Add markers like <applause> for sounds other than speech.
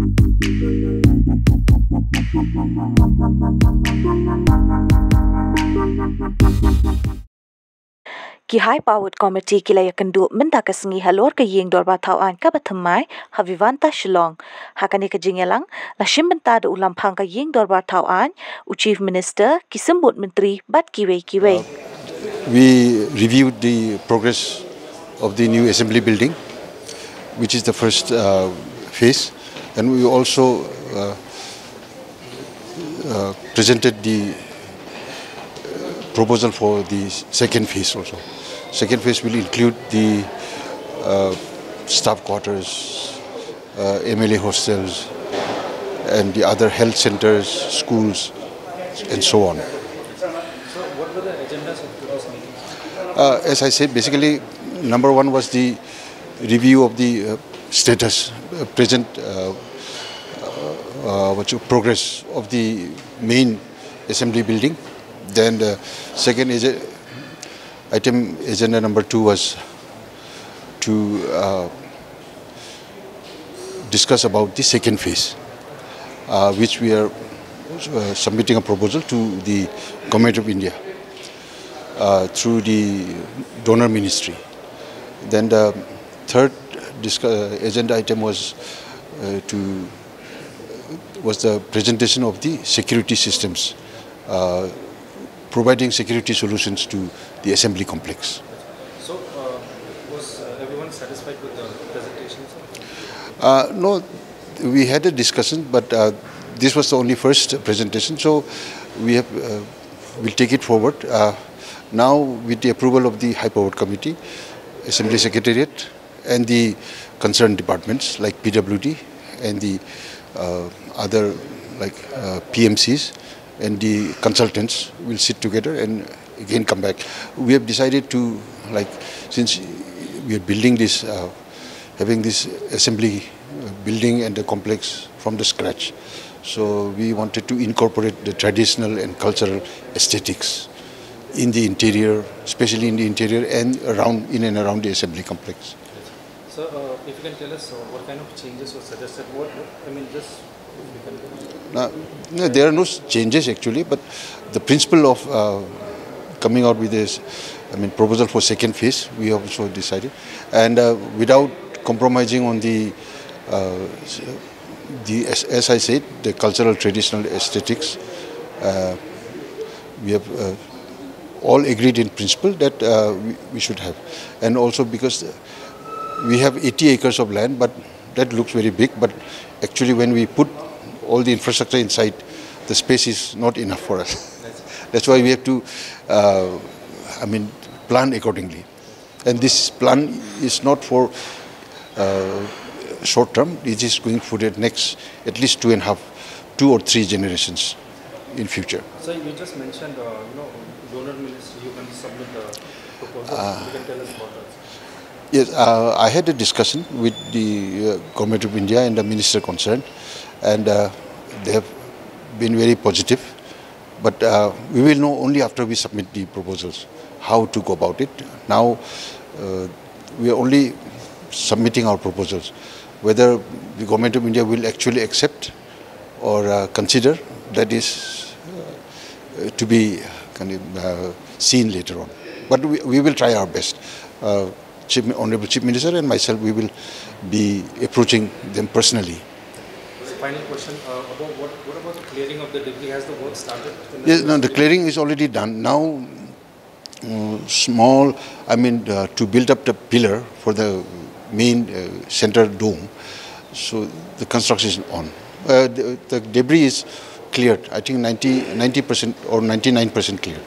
ki high powered committee kila yakandu minta kasengi halor ke yeng dorba thau an ka bathamai havivanta shillong. Hakani ka jingelang la shimbanta da ulam phang ka yeng dorba thau an u chief minister kisambut menteri bat kiwe kiwe. We reviewed the progress of the new assembly building which is the first uh, phase and we also uh, uh, presented the proposal for the second phase also. Second phase will include the uh, staff quarters, uh, MLA hostels, and the other health centers, schools, and so on. So, what were the agendas of today's meeting? Uh, as I said, basically, number one was the review of the uh, status, uh, present uh, uh, progress of the main assembly building. Then the second is item agenda number two was to discuss about the second phase, which we are uh, submitting a proposal to the government of India uh, through the DoNER ministry. Then the third agenda item was uh, to was the presentation of the security systems, uh, providing security solutions to the assembly complex. So, uh, was uh, everyone satisfied with the presentation? Uh, no, we had a discussion, but uh, this was the only first presentation, so we have uh, we'll take it forward. Uh, now, with the approval of the High Powered Committee, Assembly Secretariat, and the concerned departments like PWD and the uh, other like uh, PMCs and the consultants will sit together and again come back. We have decided to like since we are building this, uh, having this assembly uh, building and the complex from the scratch. So we wanted to incorporate the traditional and cultural aesthetics in the interior, especially in the interior and around in and around the assembly complex. So, uh, if you can tell us uh, what kind of changes were suggested, what, I mean, just. Now, no, there are no changes actually, but the principle of uh, coming out with this, I mean, proposal for second phase, we also decided, and uh, without compromising on the, uh, the as, as I said, the cultural traditional aesthetics, uh, we have all agreed in principle that we, we should have, and also because we have 80 acres of land, but that looks very big, but actually when we put all the infrastructure inside, the space is not enough for us. <laughs> That's why we have to, uh, I mean, plan accordingly. And this plan is not for uh, short term, it is going for the next at least two and a half, two or three generations in future. So, you just mentioned, uh, you know, DoNER ministry, you can submit the proposals. you can tell us about that. Yes, uh, I had a discussion with the uh, government of India and the minister concerned, and uh, they have been very positive. But uh, we will know only after we submit the proposals how to go about it. Now uh, we are only submitting our proposals. Whether the government of India will actually accept or uh, consider, that is uh, to be kind of, seen later on. But we, we will try our best. Chief, Honorable Chief Minister and myself, we will be approaching them personally. Final question uh, about what, what about the clearing of the debris? Has the work started? Yes, no, the clearing is already done. Now, uh, small, I mean, uh, to build up the pillar for the main uh, center dome, so the construction is on. Uh, the, the debris is cleared. I think 90 percent or 99 percent cleared.